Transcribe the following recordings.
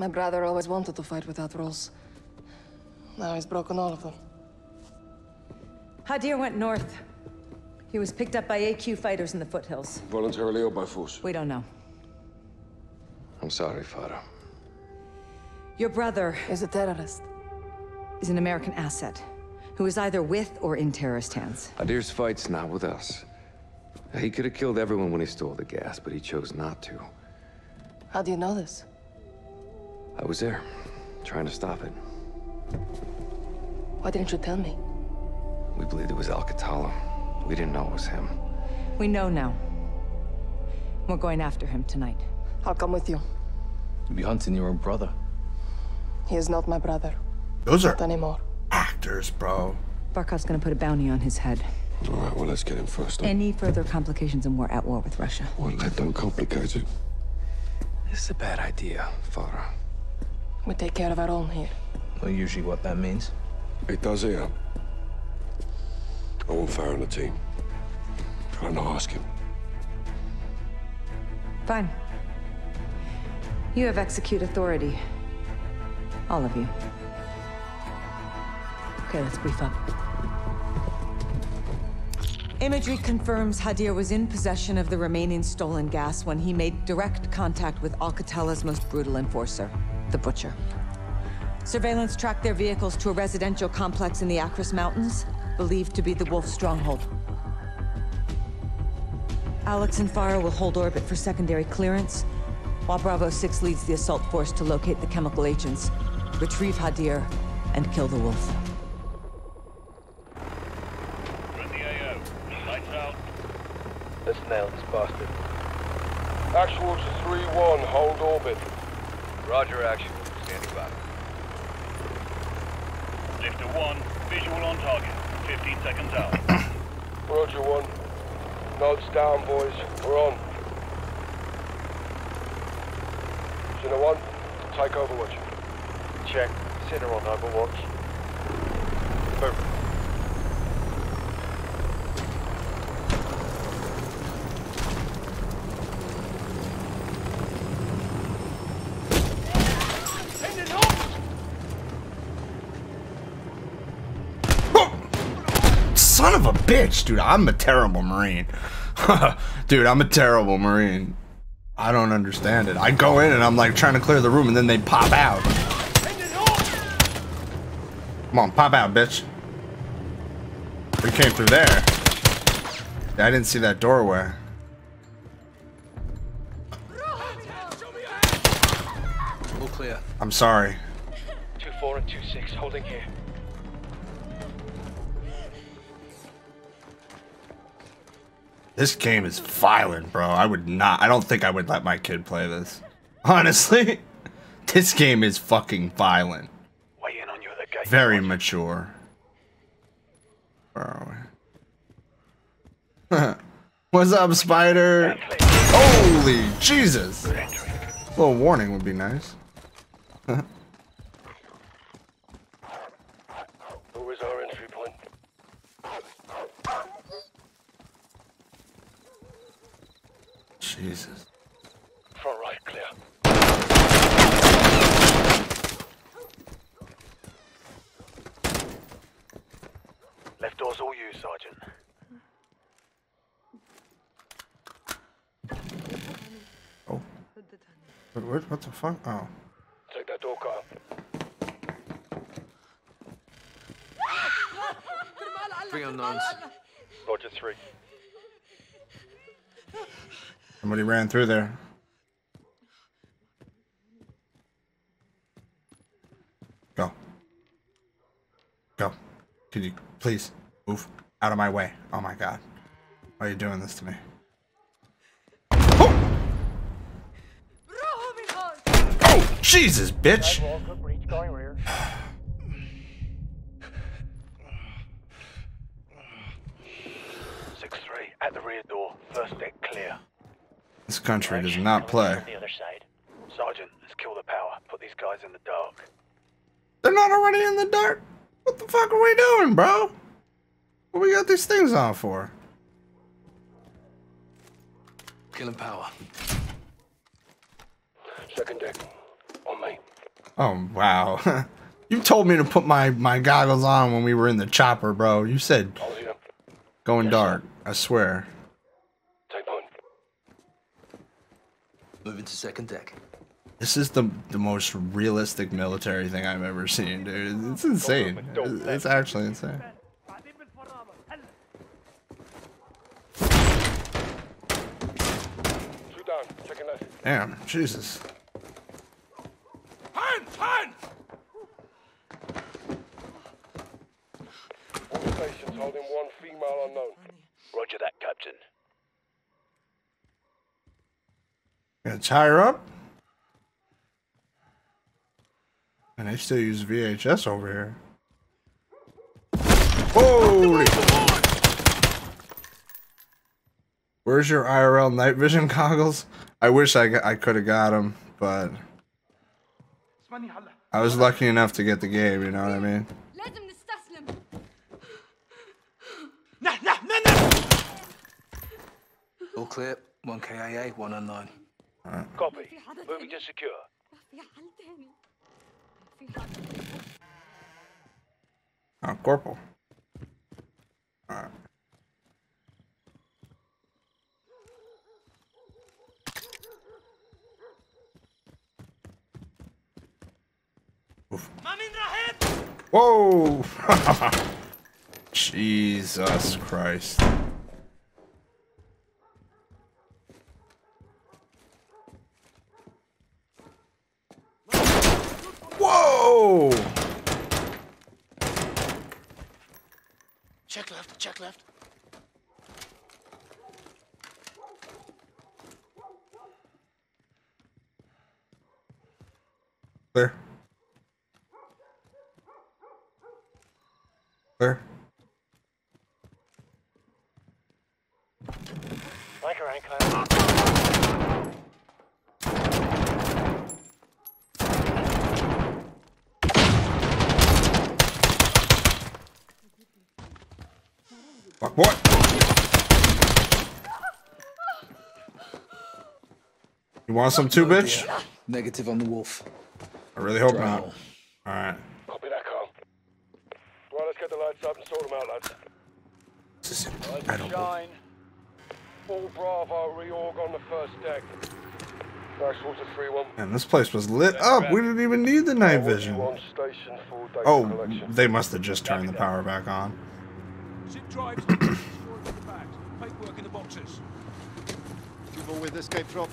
My brother always wanted to fight without rules. Now he's broken all of them. Hadir went north. He was picked up by AQ fighters in the foothills. Voluntarily or by force? We don't know. I'm sorry, Father. Your brother Is a terrorist. is an American asset who is either with or in terrorist hands. Hadir's fight's not with us. He could have killed everyone when he stole the gas, but he chose not to. How do you know this? I was there, trying to stop it. Why didn't you tell me? We believed it was Al-Qatala. We didn't know it was him. We know now. We're going after him tonight. I'll come with you. You'll be hunting your own brother. He is not my brother. Those are Not anymore. actors, bro. Barkov's gonna put a bounty on his head. All right, well, let's get him first. Any further complications and we're at war with Russia. Well, that don't complicate it. This is a bad idea, Father. We take care of our own here. Well, usually what that means. It does here. I want Farah on the team. Trying to ask him. Fine. You have execute authority. All of you. Okay, let's brief up. Imagery confirms Hadir was in possession of the remaining stolen gas when he made direct contact with Al-Qatala's most brutal enforcer, the Butcher. Surveillance tracked their vehicles to a residential complex in the Akris Mountains, believed to be the Wolf stronghold. Alex and Farah will hold orbit for secondary clearance, while Bravo 6 leads the assault force to locate the chemical agents, retrieve Hadir, and kill the Wolf. Friendly AO. Lights out. Let's nail this bastard. Actual to 3-1, hold orbit. Roger, action. Standing by. Lifter 1, visual on target. 15 seconds out. Roger 1. Nods down, boys. We're on. Center 1, take Overwatch. Check. Center on Overwatch. Boom. Son of a bitch, dude. I'm a terrible Marine. dude, I'm a terrible Marine. I don't understand it. I go in and I'm like trying to clear the room and then they pop out. Come on, pop out, bitch. We came through there. I didn't see that doorway. All clear. I'm sorry. 2-4 and 2-6, holding here. This game is violent, bro. I would not. I don't think I would let my kid play this. Honestly, this game is fucking violent. Very mature. Where are we? What's up, Spider? Holy Jesus! A little warning would be nice. Who is our entry point? Jesus. Front right, clear. Left door's all you, Sergeant. Oh. What, what, what the fuck? Oh. Take that door car. Three unknowns. Roger 3. Somebody ran through there. Go. Go. Could you please move out of my way? Oh my god. Why are you doing this to me? Oh! Oh, Jesus, bitch! Six three at the rear door. First deck clear. This country does not play. The other side. Sergeant, let's kill the power. Put these guys in the dark. They're not already in the dark? What the fuck are we doing, bro? What we got these things on for? Killing power. Second deck. On me. Oh wow. you told me to put my my goggles on when we were in the chopper, bro. You said All here. going dark. I swear. Take point. Moving to second deck. This is the the most realistic military thing I've ever seen, dude. It's insane. It's it's actually insane. Two down. Checking left. Damn, Jesus. Hands! Hands! All stations holding one female unknown. Roger that, Captain. Gonna tie her up. And they still use VHS over here. Holy! Where's your IRL night vision goggles? I wish I, I could have got them, but... I was lucky enough to get the game, you know what I mean? All clear, one KIA, one oh unknown. Copy. Moving to secure. Oh, Corporal. Ah. Whoa! Jesus Christ. Fuck what? You want some too, bitch? Negative on the wolf. I really hope not. Alright. Copy that, Carl. Right, let's get the lights up and sort them out, lads. This is Lights incredible. shine. Full Bravo reorg on the first deck. Maxwell's 3-1. And this place was lit up. We didn't even need the night vision. On station for data Oh, they must have just turned the power back on. Zip drives, storage in the bags, paperwork in the boxes. People with escape drop.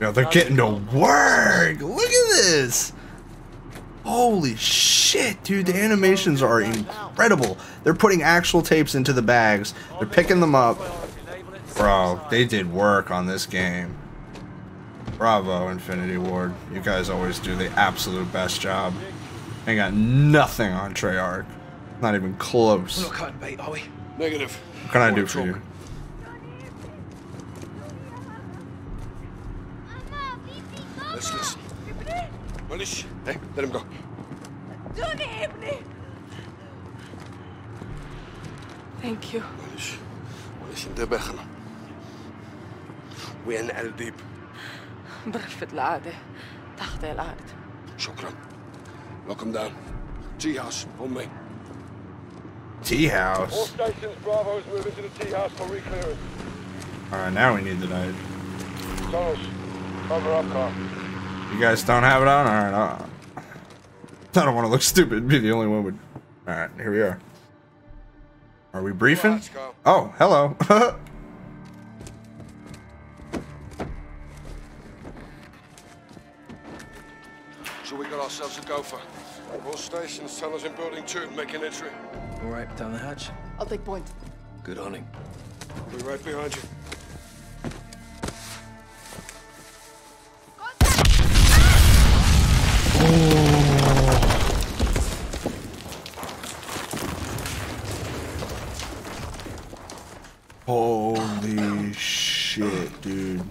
Yo, they're getting to work. Look at this. Holy shit, dude. The animations are incredible. They're putting actual tapes into the bags. They're picking them up. Bro, they did work on this game. Bravo, Infinity Ward. You guys always do the absolute best job. Ain't got nothing on Treyarch. Not even We're close. not cutting bait, are we? Negative. What can I do for you? Let's listen. Relish. Hey, let him go. دوني ابني Thank you. معلش معلش انتبهنا وين الديب برفض العادة تحت الأرض شكرا Lock him down. T-house, on me. Tea house. stations, Bravo is moving to the T-house for re-clearance. Alright, now we need the night. Tunnels, cover up, car. You guys don't have it on? Alright, I'll- I don't want to look stupid. Be the only one with. Alright, here we are. Are we briefing? Let's. Oh, hello. So we got ourselves a gopher. All stations, tunnels in building two, making entry. All right, down the hatch. I'll take point. Good hunting. We're right behind you. Holy shit, dude.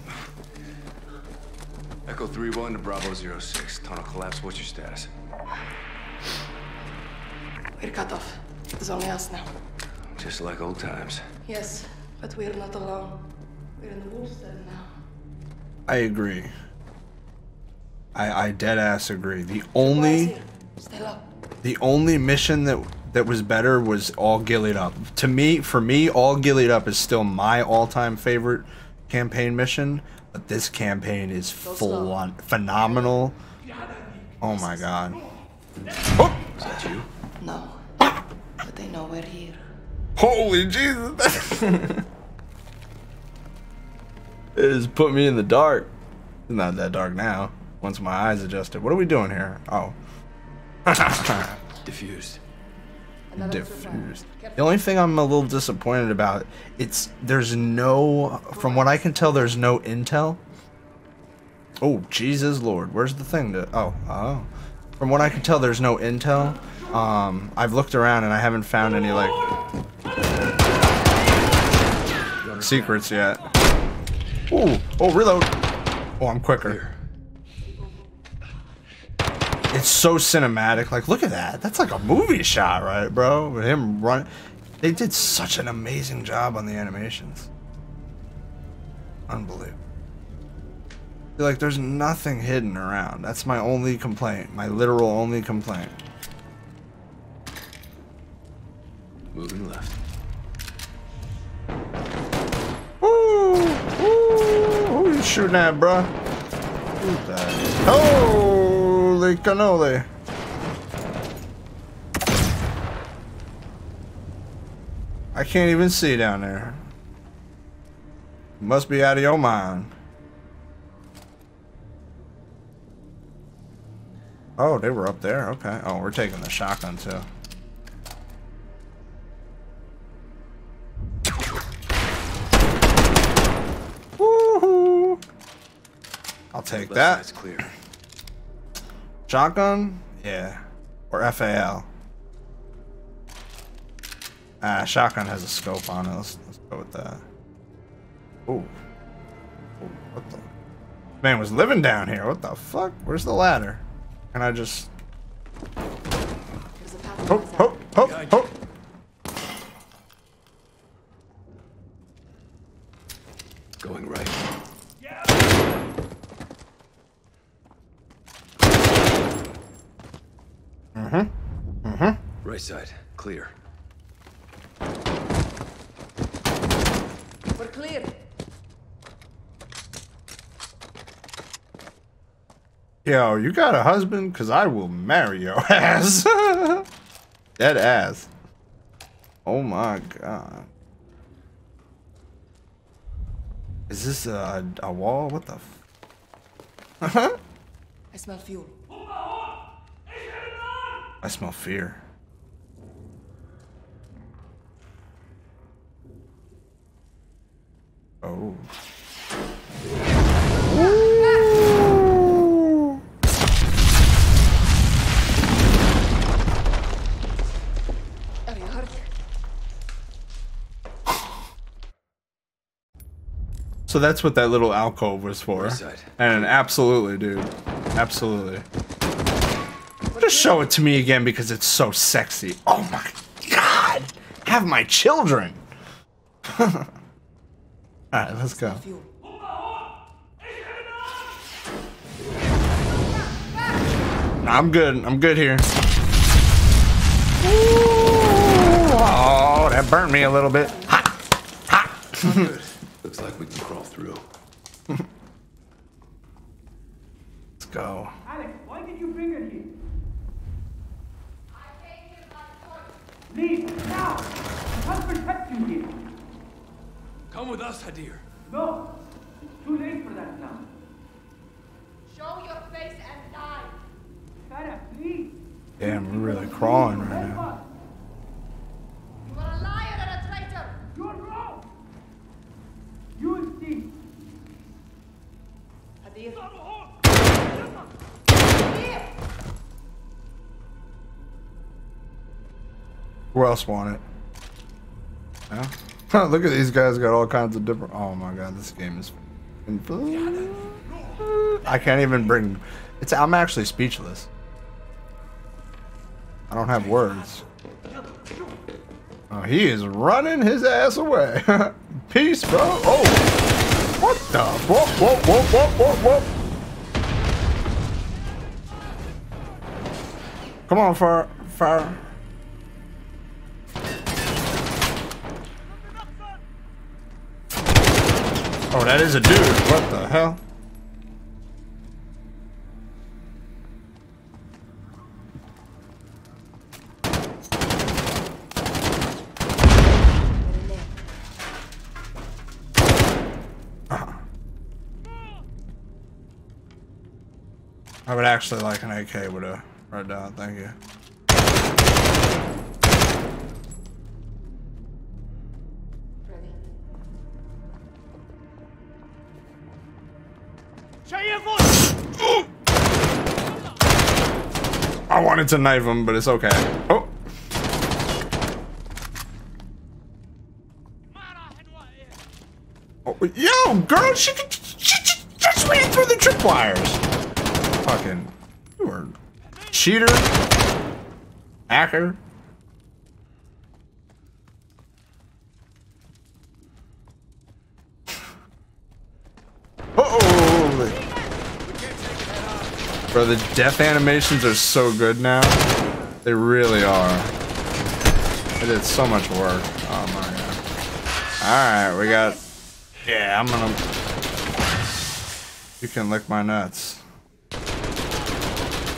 Echo 3-1 to Bravo 06. Tunnel collapse. What's your status? We're cut off. It's only us now. Just like old times. Yes, but we're not alone. We're in the wolf's den now. I agree. I, I dead ass agree. The only Stay low. the only mission that that was better was all gillied up. To me, for me, all gillied up is still my all-time favorite campaign mission. But this campaign is full on phenomenal. Oh my god. Oh! Is that you? No. But they know we're here. Holy Jesus! it has put me in the dark. It's not that dark now. Once my eyes adjusted. What are we doing here? Oh. Diffused. diffused. The only thing I'm a little disappointed about, it's there's no from what I can tell there's no intel. Oh, Jesus Lord. Where's the thing to Oh, oh. From what I can tell there's no intel. Um I've looked around and I haven't found any like secrets yet. Ooh, oh reload. Oh, I'm quicker. It's so cinematic. Like, look at that. That's like a movie shot, right, bro? With him run. They did such an amazing job on the animations. Unbelievable. Like, there's nothing hidden around. That's my only complaint. My literal only complaint. Moving left. Ooh, ooh, who you shooting at, bruh? Holy cannoli. I can't even see down there. Must be out of your mind. Oh, they were up there. Okay. Oh, we're taking the shotgun too. I'll take that. side's clear. Shotgun? Yeah. Or FAL. Ah, shotgun has a scope on it. Let's, let's go with that. Ooh. Ooh, what the? Man was living down here. What the fuck? Where's the ladder? Can I just... Here's a path Hop, side, clear. We're clear. Yo, you got a husband? Cause I will marry your ass. Dead ass. Oh my god. Is this a, a wall? What the f- I smell fuel. I smell fear. Oh. Ooh. Are you hurt? So that's what that little alcove was for. And absolutely, dude. Absolutely. Just show it to me again because it's so sexy. Oh my god. Have my children. Alright, let's go. I'm good. I'm good here. Ooh, oh, that burnt me a little bit. Ha! Ha! Looks like we can crawl through. Let's go. Alex, why did you bring her here? I came here by choice. Leave now! I can't protect you here. Come with us, Hadir. No, it's too late for that now. Show your face and die. Farah, please. Damn, we're really crawling right now. You are a liar and a traitor. You're wrong. You will see. Hadir. Here. Who else want it? Yeah. Huh, Look at these guys got all kinds of different. Oh my god, this game is. I can't even bring. It's. I'm actually speechless. I don't have words. Oh, he is running his ass away. Peace, bro. Oh, what the? Whoa, whoa, whoa, whoa, whoa, whoa. Come on, fire, fire. Oh, that is a dude. What the hell? I would actually like an AK with a red dot, thank you. I wanted to knife him, but it's okay. Oh. oh yo, girl, she, she, she just ran through the tripwires. Fucking, you are cheater, hacker. Oh, bro, the death animations are so good now. They really are. They did so much work. Oh my god. All right, we got. Yeah, I'm gonna. You can lick my nuts.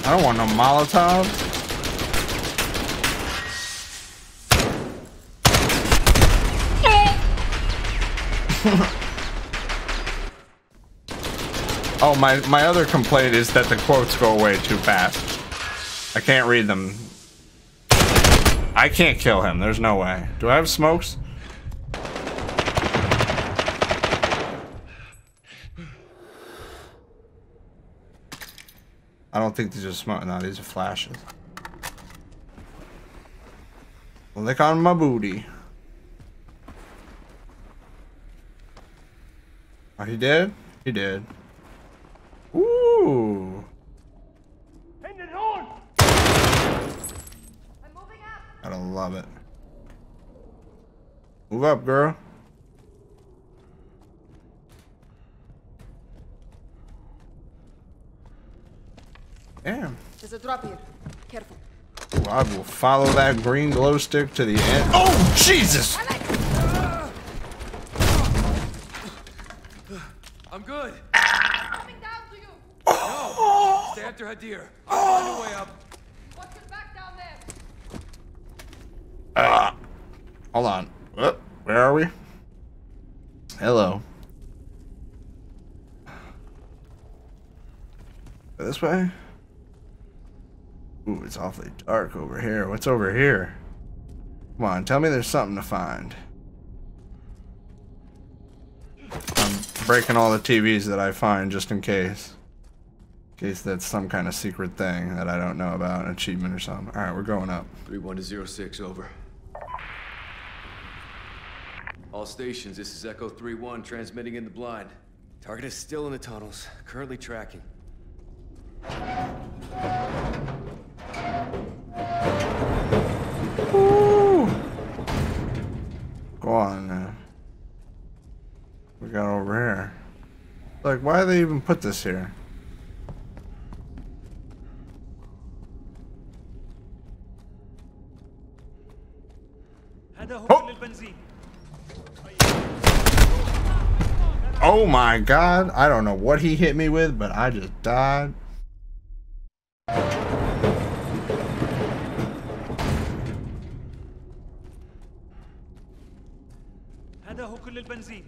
I don't want no Molotov. oh, my, my other complaint is that the quotes go away too fast. I can't read them. I can't kill him. There's no way. Do I have smokes? I don't think these are smoke. No, these are flashes. Lick on my booty. Oh, he dead? He did. Ooh. Gotta love it. Move up, girl. Damn. There's a drop here. Careful. Ooh, I will follow that green glow stick to the end. Oh, Jesus! I'm good. Coming down to you. No. Stay after Hadir. I'll find a way up. Watch your back down there. Ah. Hold on. Uh, where are we? Hello. This way? Ooh, it's awfully dark over here. What's over here? Come on, tell me there's something to find. I'm breaking all the TVs that I find just in case. In case that's some kind of secret thing that I don't know about, an achievement or something. Alright, we're going up. 31 to 06, over. All stations, this is Echo 3-1, transmitting in the blind. Target is still in the tunnels, currently tracking. Woo! Go on now. We got over here. Like, why do they even put this here? Oh my god, I don't know what he hit me with, but I just died. هذا هو كل البنزين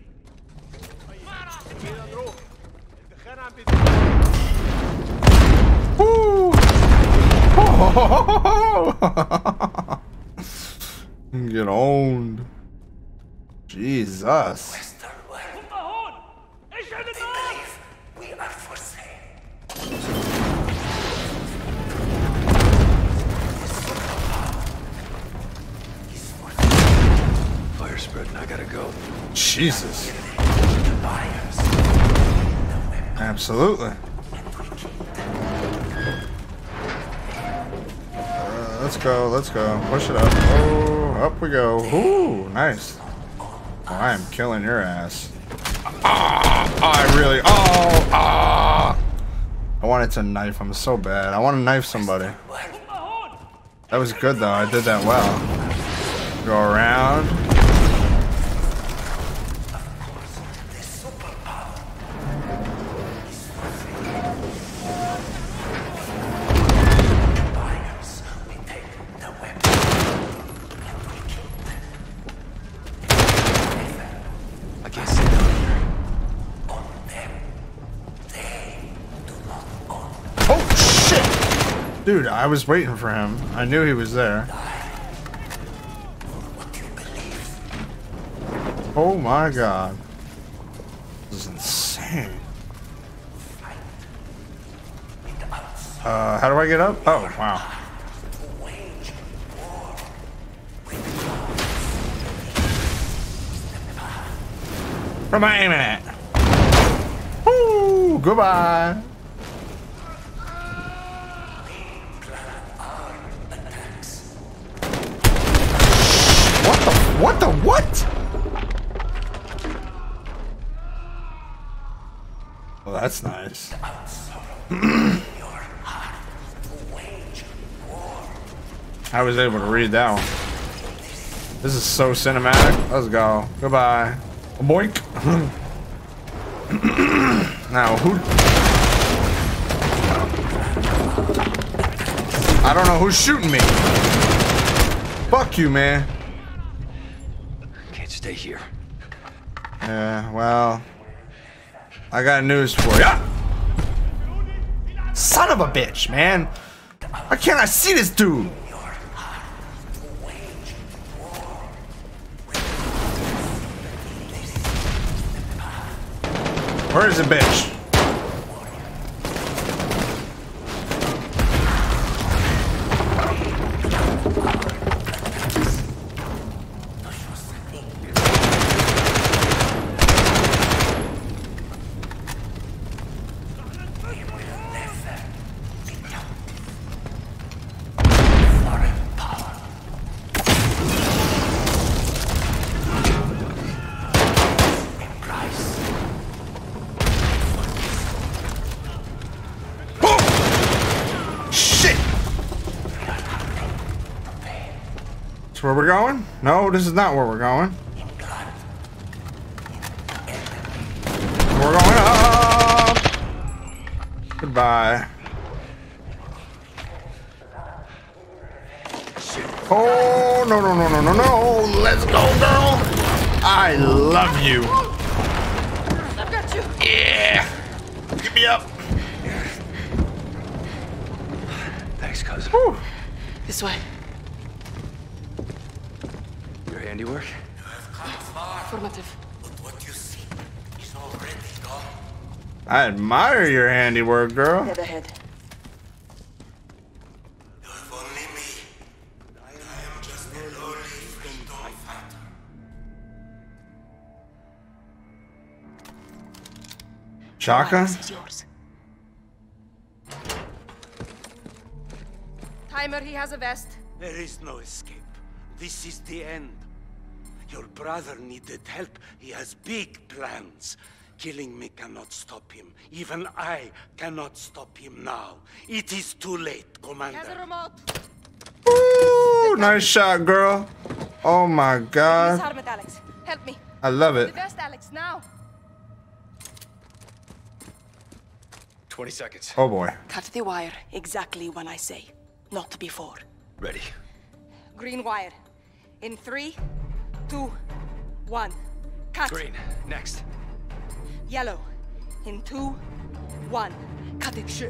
Woo! Get owned. Jesus. Fire spreading, I gotta go. Jesus. Absolutely. Uh, let's go, let's go. Push it up. Oh, up we go. Ooh, nice. Oh, I am killing your ass. Ah, I really. Oh, ah. I wanted to knife him so bad. I want to knife somebody. That was good though. I did that well. Go around. I was waiting for him. I knew he was there. Oh my god. This is insane. Uh, how do I get up? Oh, wow. Where am I aiming at? Woo! Goodbye. What the? What? Well, that's nice. I was able to read that one. This is so cinematic. Let's go. Goodbye. Boink. now, who? I don't know who's shooting me. Fuck you, man. Here. Yeah, well, I got news for you. Son of a bitch, man. Why can't I see this dude? Where is the bitch? Where we're going? No, this is not where we're going. We're going up! Goodbye. Oh, no, no, no, no, no, no. Let's go, girl. I love you. I've got you. Yeah. Get me up. Thanks, cousin. This way. Your handiwork? Affirmative. I admire your handiwork, girl. Head ahead. Chaka? This is yours. Timer, he has a vest. There is no escape. This is the end. Your brother needed help. He has big plans. Killing me cannot stop him. Even I cannot stop him now. It is too late, He has a Commander. remote. Ooh, nice shot, girl. Oh my god. Disarm it, Alex. Help me. I love it. The best, Alex, now. 20 seconds. Oh boy. Cut the wire exactly when I say, not before. Ready. Green wire. In three, two, one. Cut. Green. Next. Yellow. In two, one. Cut it.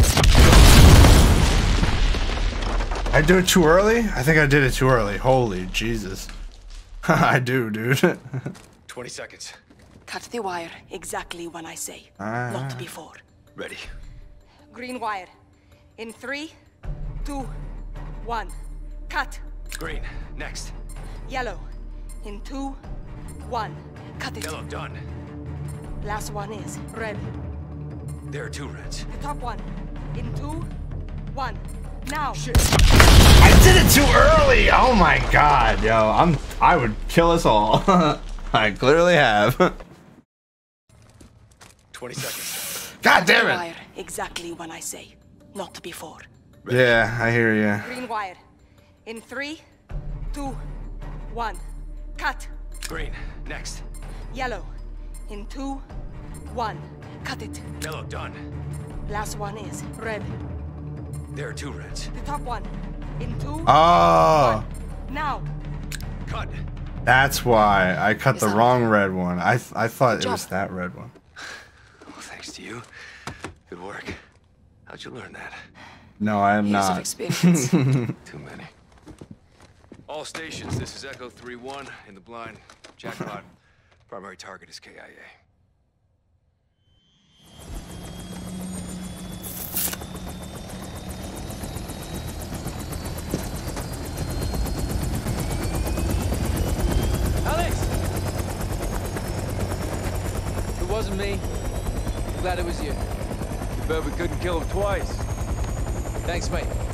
I do it too early? I think I did it too early. Holy Jesus. I do, dude. 20 seconds. Cut the wire exactly when I say, Ah. not before. Ready. Green wire. In three, two, one. Cut. Green. Next. Yellow. In two, one. Cut it. Yellow. Done. Last one is red. There are two reds. The top one. In two, one. Now. I did it too early. Oh my god, yo. I'm I would kill us all. I clearly have. 20 seconds. God damn it. wire exactly when I say, not before. Yeah, I hear you. Green wire. In three, two, one. Cut. Green, next. Yellow. In two, one. Cut it. Yellow, done. Last one is red. There are two reds. The top one. In two. Oh, Now. Cut. that's why I cut the wrong red one. I th- I thought it was that red one. Oh, thanks to you. Good work. How'd you learn that? No, I am Years of not. experience. Too many. All stations, this is Echo 3-1 in the blind. Jackpot. Primary target is KIA. Alex! It wasn't me. I'm Glad it was you. Bet we couldn't kill him twice. Thanks, mate.